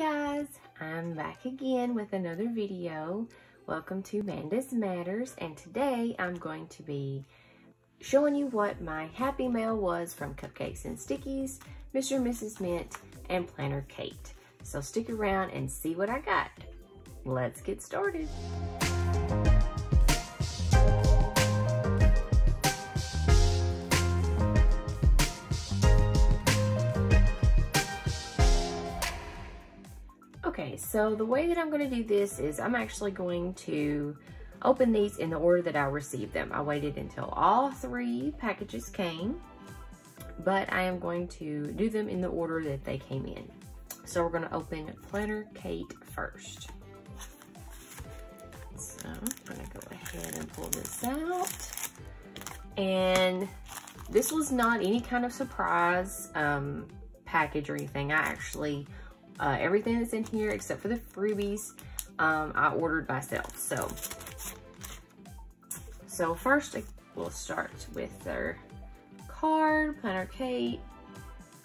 guys, I'm back again with another video. Welcome to Manda's Matters and today I'm going to be showing you what my happy mail was from Cupcakes and Stickies, Mr. and Mrs. Mint, and Planner Kate. So stick around and see what I got. Let's get started. Okay, so the way that I'm going to do this is I'm actually going to open these in the order that I received them. I waited until all three packages came, but I am going to do them in the order that they came in. So we're going to open Planner Kate first. So I'm going to go ahead and pull this out. And this was not any kind of surprise um, package or anything. I actually uh, everything that's in here except for the freebies, um, I ordered myself. So, so first we'll start with their card, Planner Kate,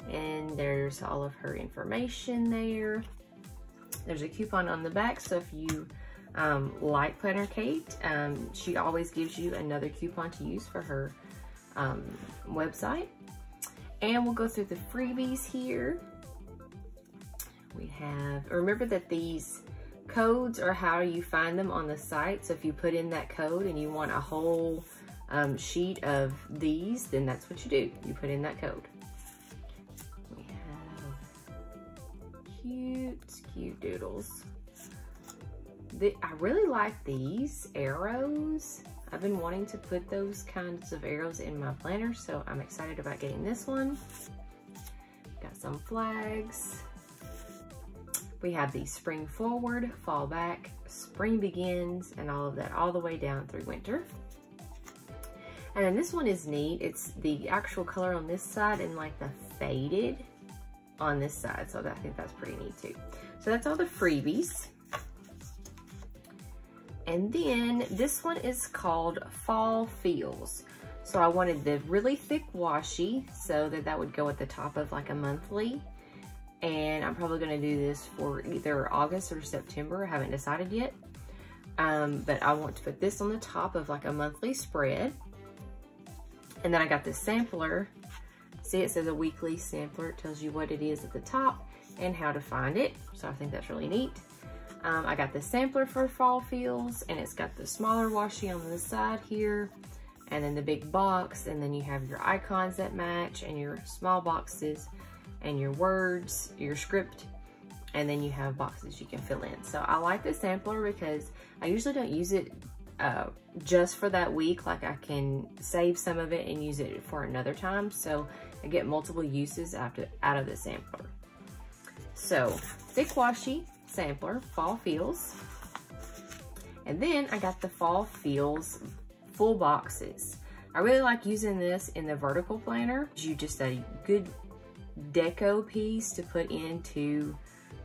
and there's all of her information there. There's a coupon on the back, so if you um, like Planner Kate, um, she always gives you another coupon to use for her um, website. And we'll go through the freebies here we have, remember that these codes are how you find them on the site. So if you put in that code and you want a whole um, sheet of these, then that's what you do. You put in that code. We have cute, cute doodles. The, I really like these arrows. I've been wanting to put those kinds of arrows in my planner, so I'm excited about getting this one. Got some flags. We have the spring forward, fall back, spring begins, and all of that all the way down through winter. And then this one is neat. It's the actual color on this side and like the faded on this side. So I think that's pretty neat too. So that's all the freebies. And then this one is called Fall Feels. So I wanted the really thick washi so that that would go at the top of like a monthly and I'm probably gonna do this for either August or September. I haven't decided yet. Um, but I want to put this on the top of like a monthly spread. And then I got this sampler. See, it says a weekly sampler. It tells you what it is at the top and how to find it. So I think that's really neat. Um, I got the sampler for Fall Feels and it's got the smaller washi on the side here and then the big box and then you have your icons that match and your small boxes and your words, your script, and then you have boxes you can fill in. So I like the sampler because I usually don't use it uh, just for that week. Like I can save some of it and use it for another time. So I get multiple uses after, out of the sampler. So thick washi sampler, Fall Feels. And then I got the Fall Feels full boxes. I really like using this in the vertical planner. You just a good deco piece to put into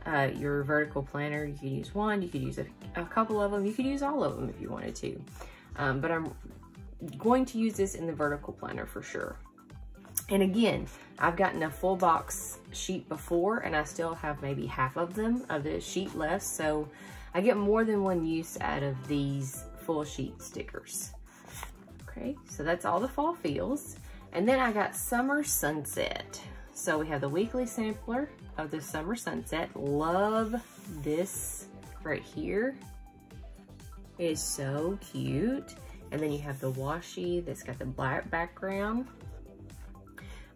uh, your vertical planner. You could use one, you could use a, a, couple of them, you could use all of them if you wanted to. Um, but I'm going to use this in the vertical planner for sure. And again, I've gotten a full box sheet before and I still have maybe half of them of the sheet left. So I get more than one use out of these full sheet stickers. Okay, so that's all the fall feels. And then I got Summer Sunset. So we have the weekly sampler of the Summer Sunset. Love this right here. It is so cute. And then you have the washi that's got the black background.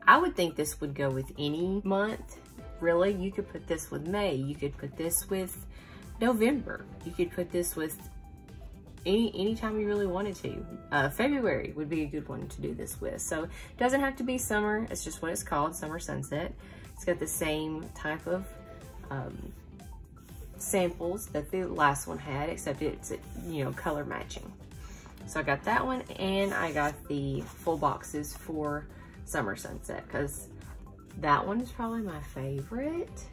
I would think this would go with any month. Really, you could put this with May. You could put this with November. You could put this with any anytime you really wanted to. Uh, February would be a good one to do this with. So it doesn't have to be summer. It's just what it's called, Summer Sunset. It's got the same type of um, samples that the last one had, except it's, you know, color matching. So I got that one and I got the full boxes for Summer Sunset because that one is probably my favorite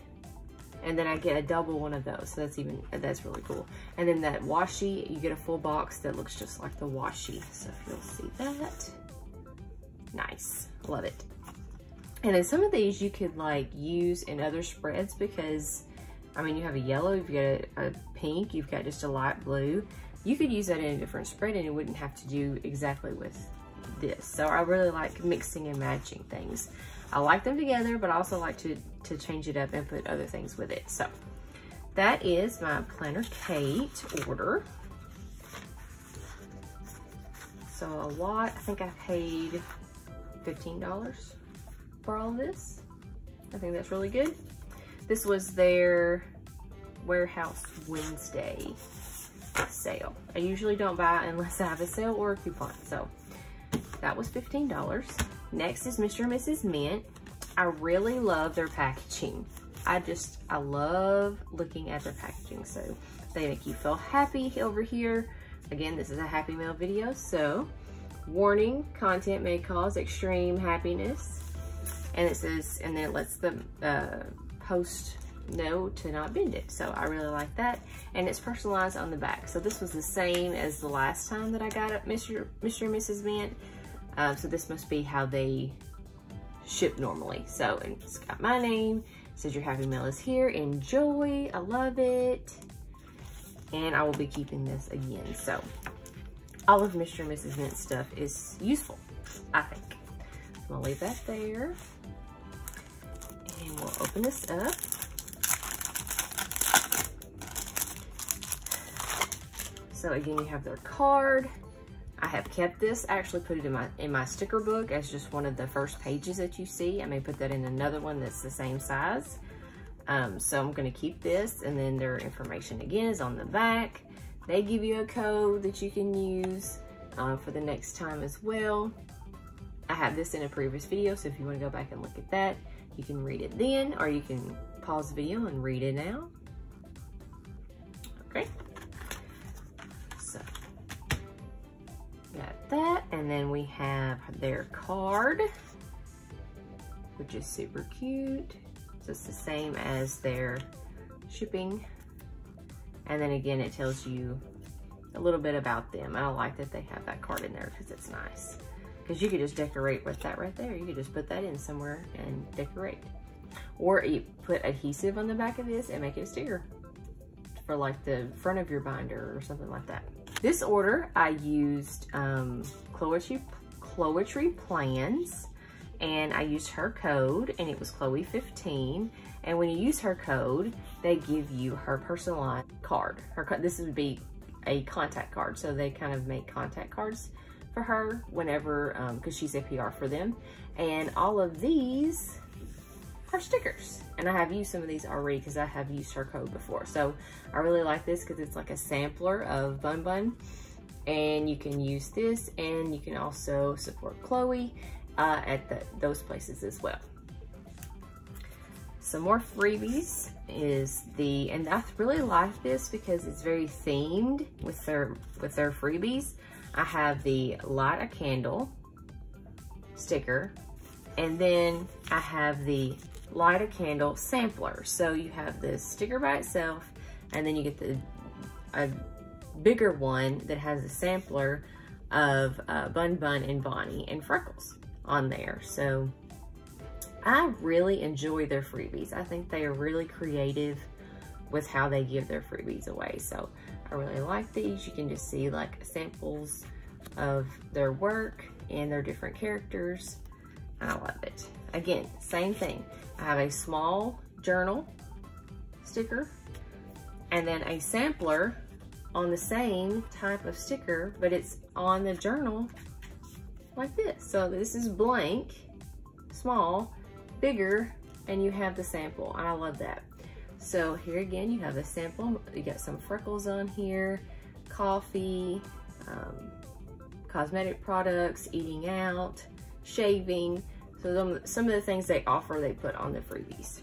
and then I get a double one of those. So that's even, that's really cool. And then that washi, you get a full box that looks just like the washi. So if you'll see that, nice, love it. And then some of these you could like use in other spreads because I mean, you have a yellow, you've got a, a pink, you've got just a light blue. You could use that in a different spread and it wouldn't have to do exactly with this. So I really like mixing and matching things. I like them together, but I also like to, to change it up and put other things with it. So that is my Planner Kate order. So a lot, I think I paid $15 for all this. I think that's really good. This was their Warehouse Wednesday sale. I usually don't buy unless I have a sale or a coupon. So that was $15. Next is Mr. and Mrs. Mint. I really love their packaging. I just, I love looking at their packaging. So they make you feel happy over here. Again, this is a Happy Mail video. So warning, content may cause extreme happiness. And it says, and then it lets the uh, post know to not bend it. So I really like that. And it's personalized on the back. So this was the same as the last time that I got it, Mr. Mr. and Mrs. Mint. Um, so this must be how they ship normally. So it's got my name, says your happy mail is here. Enjoy, I love it. And I will be keeping this again. So all of Mr. and Mrs. Mint stuff is useful, I think. I'm gonna leave that there. And we'll open this up. So again, you have their card. I have kept this. I actually put it in my in my sticker book as just one of the first pages that you see. I may put that in another one that's the same size. Um, so I'm gonna keep this and then their information again is on the back. They give you a code that you can use uh, for the next time as well. I have this in a previous video, so if you wanna go back and look at that, you can read it then, or you can pause the video and read it now. Okay. That. And then we have their card, which is super cute. So it's the same as their shipping. And then again, it tells you a little bit about them. I like that they have that card in there because it's nice because you could just decorate with that right there. You could just put that in somewhere and decorate. Or you put adhesive on the back of this and make it a sticker for like the front of your binder or something like that. This order, I used um, Chloetry, Chloetry Plans and I used her code and it was Chloe15. And when you use her code, they give you her personalized card. Her This would be a contact card. So they kind of make contact cards for her whenever, because um, she's a PR for them. And all of these are stickers. And I have used some of these already because I have used her code before. So I really like this because it's like a sampler of Bun Bun. And you can use this and you can also support Chloe uh, at the, those places as well. Some more freebies is the, and I really like this because it's very themed with their, with their freebies. I have the light a candle sticker, and then I have the light a candle sampler. So you have the sticker by itself, and then you get the a bigger one that has a sampler of uh, Bun Bun and Bonnie and Freckles on there. So I really enjoy their freebies. I think they are really creative with how they give their freebies away. So I really like these. You can just see like samples of their work and their different characters. I love it. Again, same thing. I have a small journal sticker and then a sampler on the same type of sticker, but it's on the journal like this. So this is blank, small, bigger, and you have the sample. I love that. So here again, you have a sample. You got some freckles on here, coffee, um, cosmetic products, eating out, shaving. So some of the things they offer, they put on the freebies.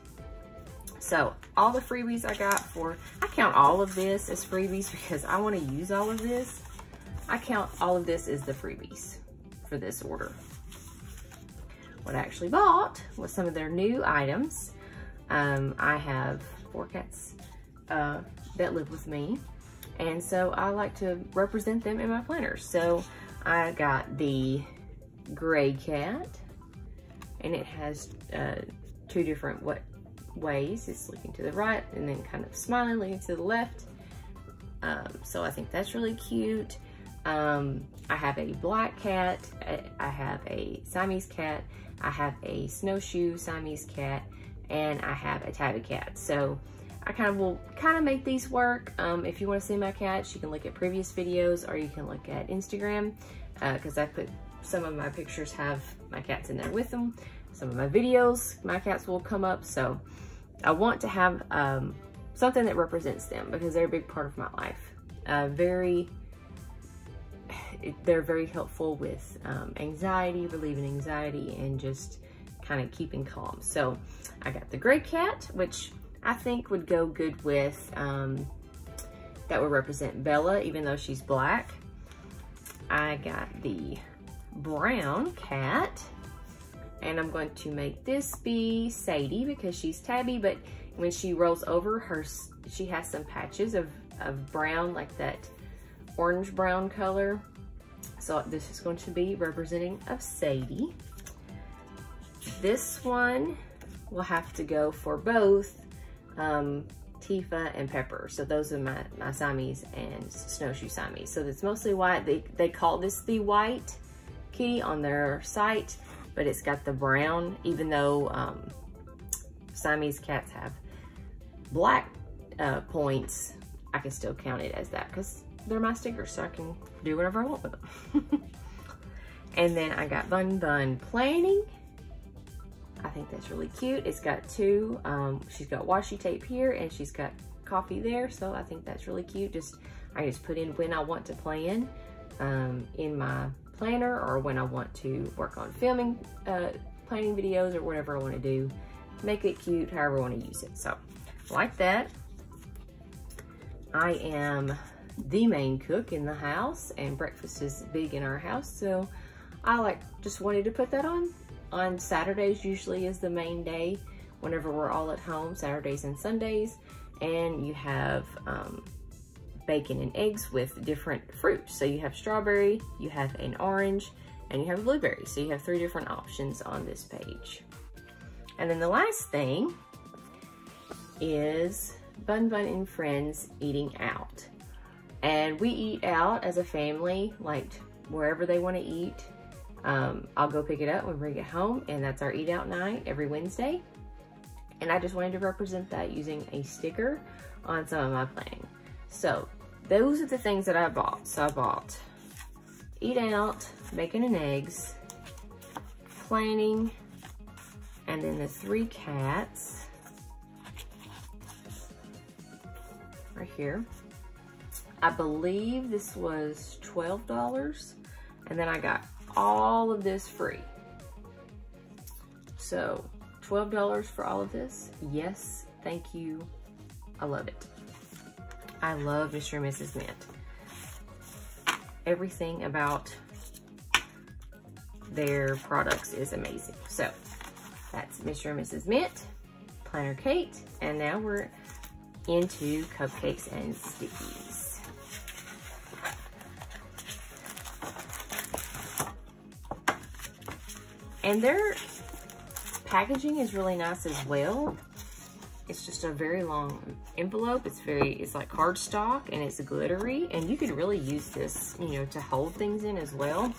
So all the freebies I got for, I count all of this as freebies because I want to use all of this. I count all of this as the freebies for this order. What I actually bought was some of their new items. Um, I have four cats uh, that live with me. And so I like to represent them in my planners. So I got the gray cat and it has uh, two different what ways. It's looking to the right and then kind of smiling, looking to the left. Um, so I think that's really cute. Um, I have a black cat. I have a Siamese cat. I have a snowshoe Siamese cat and I have a tabby cat. So I kind of will kind of make these work. Um, if you want to see my cats, you can look at previous videos or you can look at Instagram because uh, I put some of my pictures have my cats in there with them. Some of my videos, my cats will come up. So I want to have um, something that represents them because they're a big part of my life. Uh, very, they're very helpful with um, anxiety, relieving anxiety, and just kind of keeping calm. So I got the gray cat, which I think would go good with, um, that would represent Bella, even though she's black. I got the brown cat, and I'm going to make this be Sadie because she's tabby, but when she rolls over, her she has some patches of, of brown, like that orange brown color. So this is going to be representing of Sadie. This one will have to go for both um, Tifa and Pepper. So those are my, my Siamese and Snowshoe Siamese. So it's mostly white. They, they call this the white kitty on their site, but it's got the brown, even though um, Siamese cats have black uh, points, I can still count it as that because they're my stickers, so I can do whatever I want with them. and then I got Bun Bun Planning. I think that's really cute. It's got two, um, she's got washi tape here and she's got coffee there. So I think that's really cute. Just, I just put in when I want to plan um, in my planner or when I want to work on filming uh, planning videos or whatever I want to do. Make it cute, however I want to use it. So like that. I am the main cook in the house and breakfast is big in our house. So I like just wanted to put that on on Saturdays usually is the main day whenever we're all at home, Saturdays and Sundays. And you have um, bacon and eggs with different fruits. So you have strawberry, you have an orange, and you have blueberry. So you have three different options on this page. And then the last thing is Bun Bun and Friends eating out. And we eat out as a family, like wherever they want to eat. Um, I'll go pick it up and bring it home and that's our eat out night every Wednesday. And I just wanted to represent that using a sticker on some of my planning. So those are the things that I bought. So I bought eat out, bacon and eggs, planning, and then the three cats right here. I believe this was $12 and then I got all of this free. So $12 for all of this. Yes, thank you. I love it. I love Mr. and Mrs. Mint. Everything about their products is amazing. So that's Mr. and Mrs. Mint, Planner Kate, and now we're into cupcakes and stickies. And their packaging is really nice as well. It's just a very long envelope. It's very, it's like cardstock and it's glittery. And you could really use this, you know, to hold things in as well.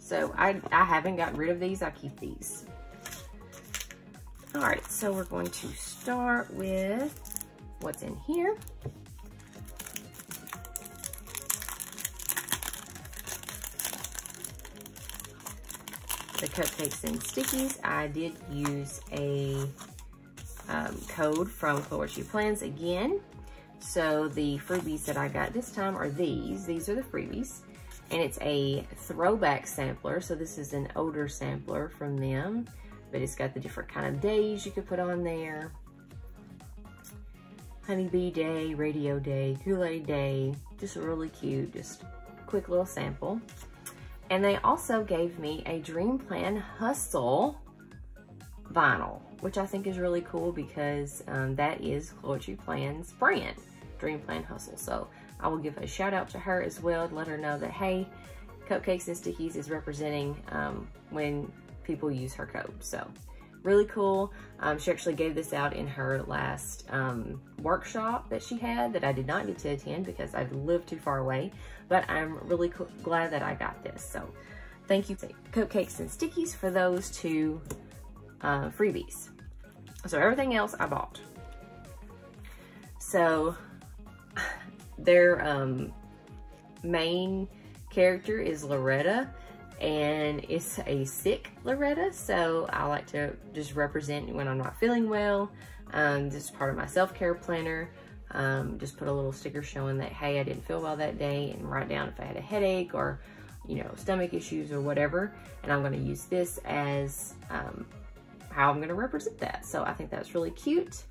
So I, I haven't gotten rid of these. I keep these. All right, so we're going to start with what's in here. the cupcakes and stickies, I did use a um, code from Chloetry Plans again. So the freebies that I got this time are these. These are the freebies. And it's a throwback sampler. So this is an older sampler from them. But it's got the different kind of days you could put on there. Honeybee Day, Radio Day, Kool-Aid Day. Just really cute, just quick little sample. And they also gave me a Dream Plan Hustle vinyl, which I think is really cool because um, that is Chloetry Plan's brand, Dream Plan Hustle. So I will give a shout out to her as well to let her know that, hey, Cupcakes and Stickies is representing um, when people use her code. So really cool. Um, she actually gave this out in her last um, workshop that she had that I did not get to attend because I lived too far away, but I'm really glad that I got this. So thank you Cupcakes and Stickies for those two uh, freebies. So everything else I bought. So their um, main character is Loretta and it's a sick Loretta. So I like to just represent when I'm not feeling well. Um, this is part of my self-care planner. Um, just put a little sticker showing that, hey, I didn't feel well that day and write down if I had a headache or, you know, stomach issues or whatever. And I'm gonna use this as um, how I'm gonna represent that. So I think that's really cute.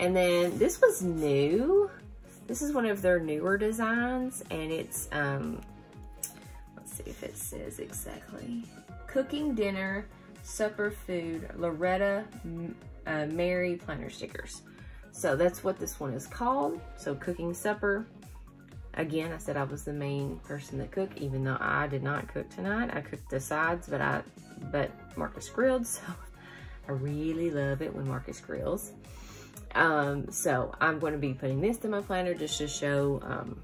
And then this was new. This is one of their newer designs and it's, um, let's see if it says exactly. Cooking dinner, supper food, Loretta uh, Mary planner stickers. So that's what this one is called. So cooking supper. Again, I said I was the main person that cooked, even though I did not cook tonight. I cooked the sides, but I, but Marcus grilled, so I really love it when Marcus grills. Um, so I'm going to be putting this in my planner just to show um,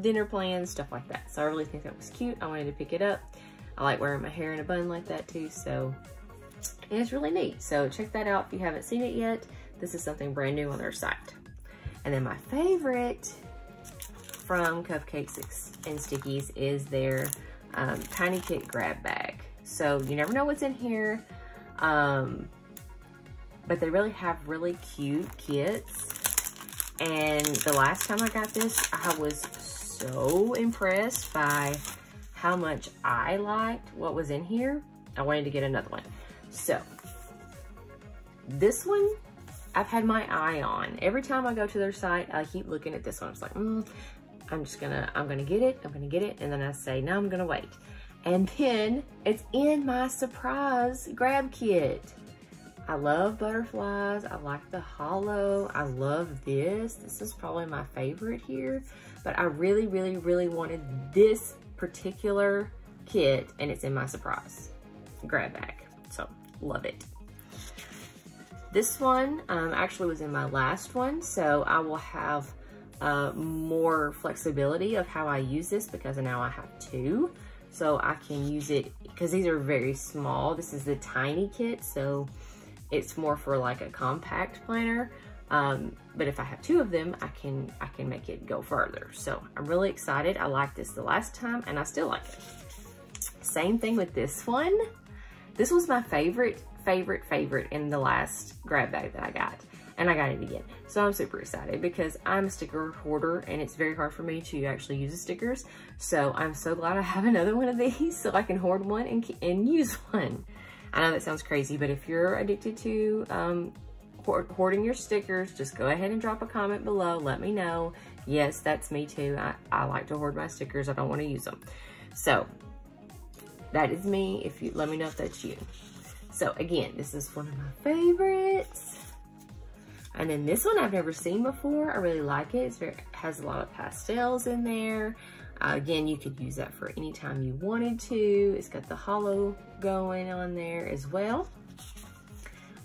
dinner plans, stuff like that. So I really think that was cute. I wanted to pick it up. I like wearing my hair in a bun like that too. So it's really neat. So check that out if you haven't seen it yet. This is something brand new on their site. And then my favorite from Cupcakes and Stickies is their um, Tiny Kit Grab Bag. So you never know what's in here. Um, but they really have really cute kits. And the last time I got this, I was so impressed by how much I liked what was in here. I wanted to get another one. So, this one, I've had my eye on. Every time I go to their site, I keep looking at this one. I'm just like, mm, I'm just gonna, I'm gonna get it, I'm gonna get it. And then I say, no, I'm gonna wait. And then it's in my surprise grab kit. I love butterflies. I like the hollow. I love this. This is probably my favorite here. But I really, really, really wanted this particular kit and it's in my surprise grab bag. So love it. This one um, actually was in my last one. So I will have uh, more flexibility of how I use this because now I have two. So I can use it because these are very small. This is the tiny kit. So it's more for like a compact planner. Um, but if I have two of them, I can I can make it go further. So I'm really excited. I liked this the last time and I still like it. Same thing with this one. This was my favorite, favorite, favorite in the last grab bag that I got. And I got it again. So I'm super excited because I'm a sticker hoarder and it's very hard for me to actually use the stickers. So I'm so glad I have another one of these so I can hoard one and, and use one. I know that sounds crazy, but if you're addicted to um, hoarding your stickers, just go ahead and drop a comment below. Let me know. Yes, that's me too. I, I like to hoard my stickers. I don't want to use them. So that is me. If you let me know if that's you. So again, this is one of my favorites. And then this one I've never seen before. I really like it. It has a lot of pastels in there. Uh, again, you could use that for any time you wanted to. It's got the hollow going on there as well.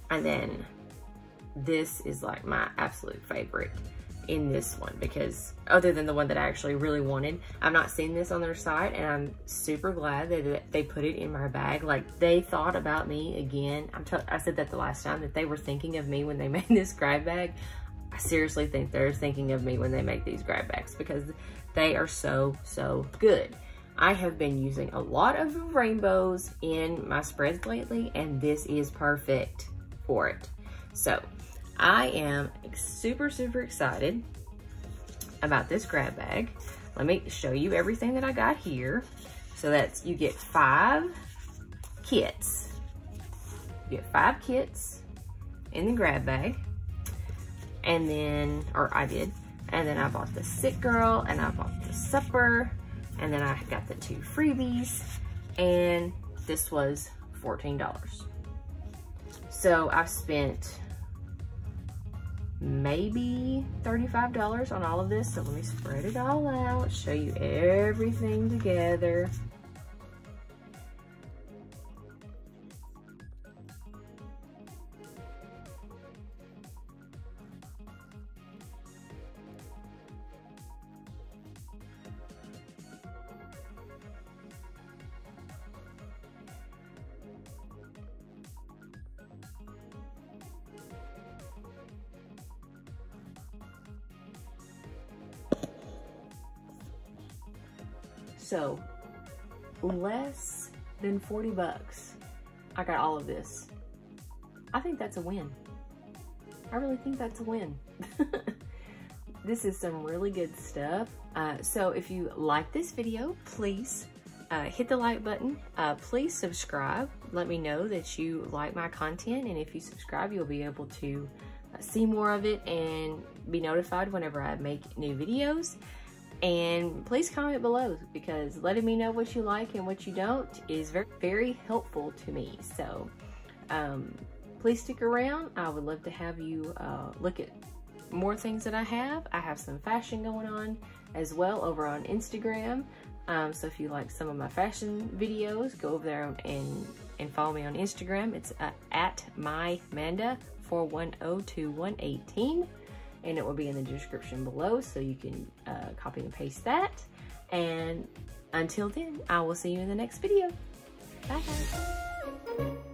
And then this is like my absolute favorite in this one because other than the one that I actually really wanted, I've not seen this on their site and I'm super glad that they put it in my bag. Like they thought about me again. I'm I said that the last time that they were thinking of me when they made this grab bag. I seriously think they're thinking of me when they make these grab bags because they are so, so good. I have been using a lot of rainbows in my spreads lately, and this is perfect for it. So I am super, super excited about this grab bag. Let me show you everything that I got here. So that's, you get five kits. You get five kits in the grab bag. And then, or I did. And then I bought the Sick Girl and I bought the Supper. And then I got the two freebies. And this was $14. So I spent maybe $35 on all of this. So let me spread it all out, show you everything together. So less than 40 bucks. I got all of this. I think that's a win. I really think that's a win. this is some really good stuff. Uh, so if you like this video, please uh, hit the like button. Uh, please subscribe. Let me know that you like my content. And if you subscribe, you'll be able to uh, see more of it and be notified whenever I make new videos. And please comment below because letting me know what you like and what you don't is very, very helpful to me. So um, please stick around. I would love to have you uh, look at more things that I have. I have some fashion going on as well over on Instagram. Um, so if you like some of my fashion videos, go over there and, and follow me on Instagram. It's uh, at mymanda 4102118 and it will be in the description below so you can uh, copy and paste that. And until then, I will see you in the next video. Bye guys.